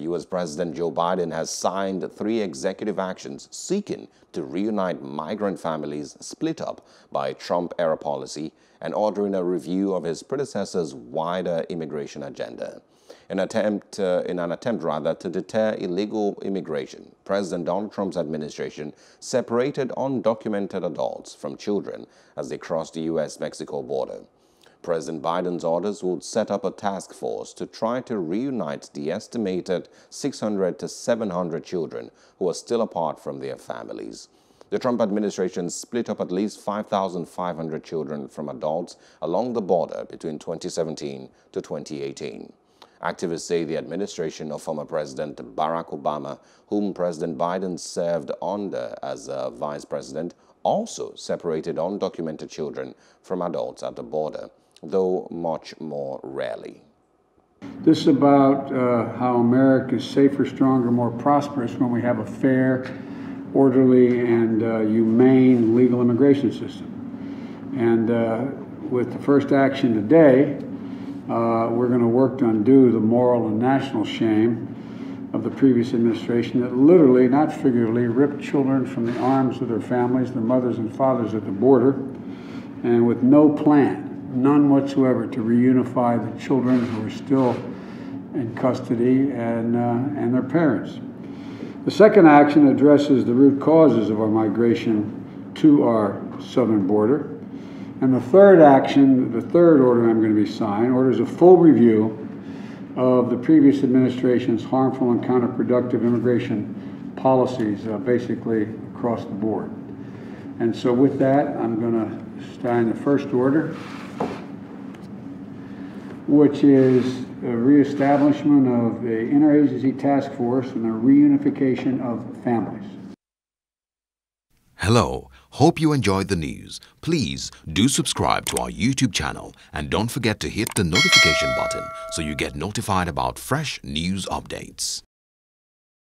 U.S. President Joe Biden has signed three executive actions seeking to reunite migrant families split up by Trump-era policy and ordering a review of his predecessor's wider immigration agenda. In, attempt, uh, in an attempt rather to deter illegal immigration, President Donald Trump's administration separated undocumented adults from children as they crossed the U.S.-Mexico border. President Biden's orders would set up a task force to try to reunite the estimated 600 to 700 children who are still apart from their families. The Trump administration split up at least 5,500 children from adults along the border between 2017 to 2018. Activists say the administration of former President Barack Obama, whom President Biden served under as a vice president, also separated undocumented children from adults at the border though much more rarely. This is about uh, how America is safer, stronger, more prosperous when we have a fair, orderly, and uh, humane legal immigration system. And uh, with the first action today, uh, we're going to work to undo the moral and national shame of the previous administration that literally, not figuratively, ripped children from the arms of their families, their mothers and fathers at the border, and with no plan none whatsoever to reunify the children who are still in custody and, uh, and their parents. The second action addresses the root causes of our migration to our southern border. And the third action, the third order I'm going to be signing, orders a full review of the previous administration's harmful and counterproductive immigration policies, uh, basically across the board. And so with that, I'm going to sign the first order which is a reestablishment of the interagency task force and the reunification of families. Hello, hope you enjoyed the news. Please do subscribe to our YouTube channel and don't forget to hit the notification button so you get notified about fresh news updates.